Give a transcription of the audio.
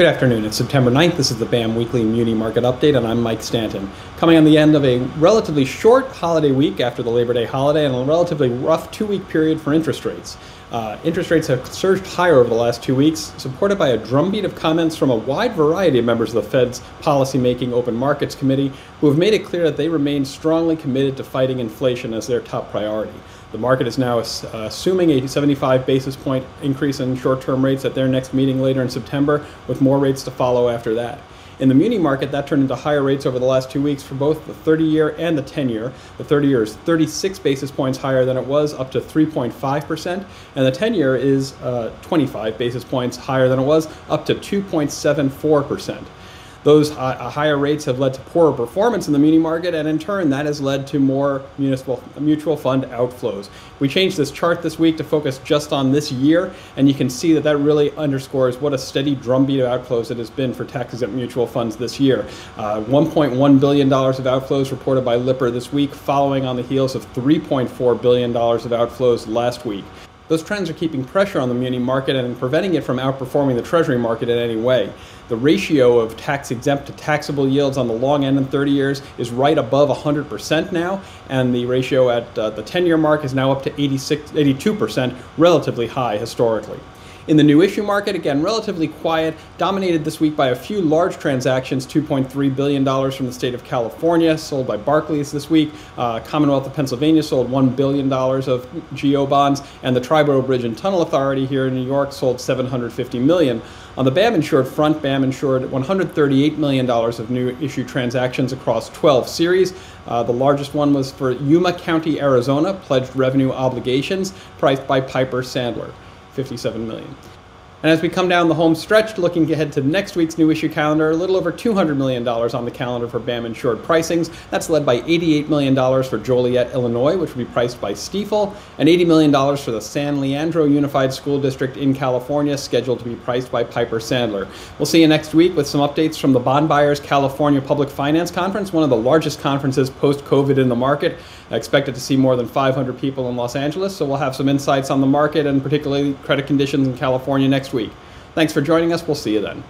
Good afternoon. It's September 9th. This is the BAM Weekly Muni Market Update, and I'm Mike Stanton. Coming on the end of a relatively short holiday week after the Labor Day holiday and a relatively rough two week period for interest rates. Uh, interest rates have surged higher over the last two weeks, supported by a drumbeat of comments from a wide variety of members of the Fed's Policymaking Open Markets Committee, who have made it clear that they remain strongly committed to fighting inflation as their top priority. The market is now uh, assuming a 75 basis point increase in short term rates at their next meeting later in September, with more rates to follow after that. In the muni market, that turned into higher rates over the last two weeks for both the 30 year and the 10 year. The 30 year is 36 basis points higher than it was, up to 3.5%, and the 10 year is uh, 25 basis points higher than it was, up to 2.74%. Those higher rates have led to poorer performance in the muni market, and in turn, that has led to more municipal mutual fund outflows. We changed this chart this week to focus just on this year, and you can see that that really underscores what a steady drumbeat of outflows it has been for tax-exempt mutual funds this year. Uh, $1.1 billion of outflows reported by Lipper this week, following on the heels of $3.4 billion of outflows last week. Those trends are keeping pressure on the muni market and preventing it from outperforming the treasury market in any way. The ratio of tax exempt to taxable yields on the long end in 30 years is right above 100% now, and the ratio at uh, the 10 year mark is now up to 86, 82%, relatively high historically. In the new issue market, again, relatively quiet, dominated this week by a few large transactions $2.3 billion from the state of California, sold by Barclays this week. Uh, Commonwealth of Pennsylvania sold $1 billion of GO bonds, and the Triborough Bridge and Tunnel Authority here in New York sold 750 million. On the BAM insured front, BAM insured $138 million of new issue transactions across 12 series. Uh, the largest one was for Yuma County, Arizona, pledged revenue obligations, priced by Piper Sandler. 57 million. And as we come down the home stretch, looking ahead to next week's new issue calendar, a little over $200 million on the calendar for BAM insured pricings. That's led by $88 million for Joliet, Illinois, which will be priced by Stifel, and $80 million for the San Leandro Unified School District in California, scheduled to be priced by Piper Sandler. We'll see you next week with some updates from the Bond Buyers California Public Finance Conference, one of the largest conferences post COVID in the market. I expected to see more than 500 people in Los Angeles, so we'll have some insights on the market and particularly credit conditions in California next week. Thanks for joining us. We'll see you then.